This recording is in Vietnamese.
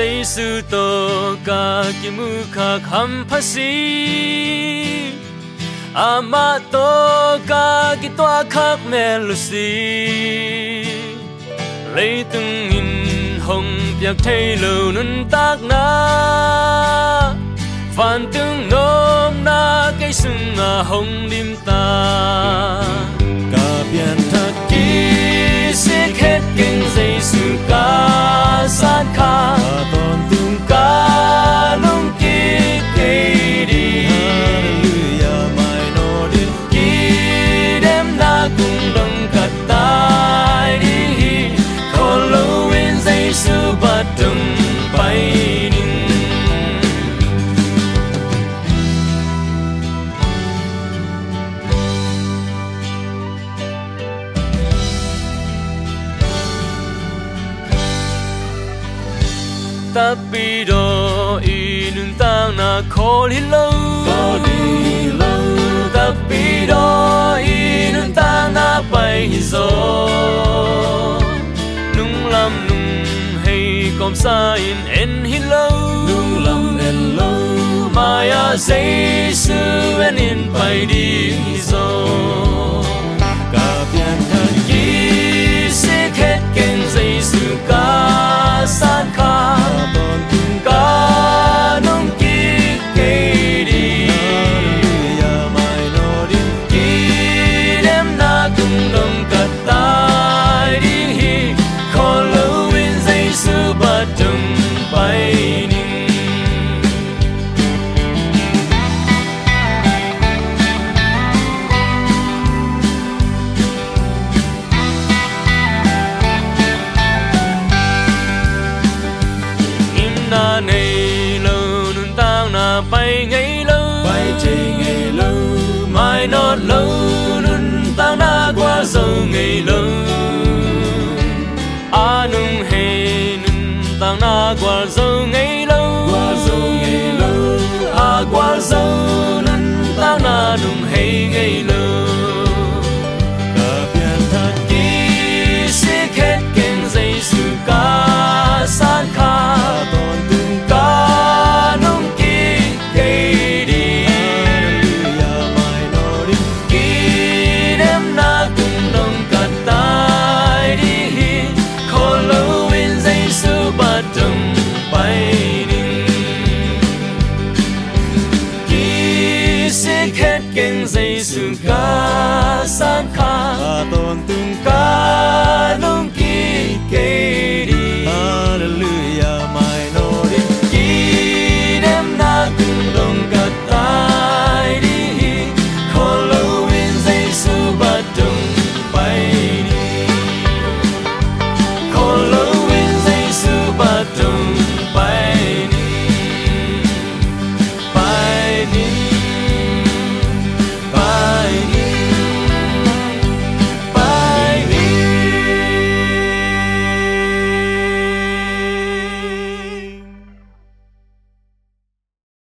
Giêsu to ka ki mu kha kham phasi ama to ka ki mẹ khak melusi lấy từng in hồng biạc thay lâu nun tác na. Phản từng nôm na cây sừng à hồng lim ta. Tapi do inun tang na khol hello có đi lâu tapi do inun tang na hi zo. Nung lam nung hay kom sa in en hello nung lam en lâu maya say su en in pai đi hi zo bay ngay lâu bay chỉ ngay lâu mai nó lâu khét kênh dây sư ca san kha cả tôn tương ca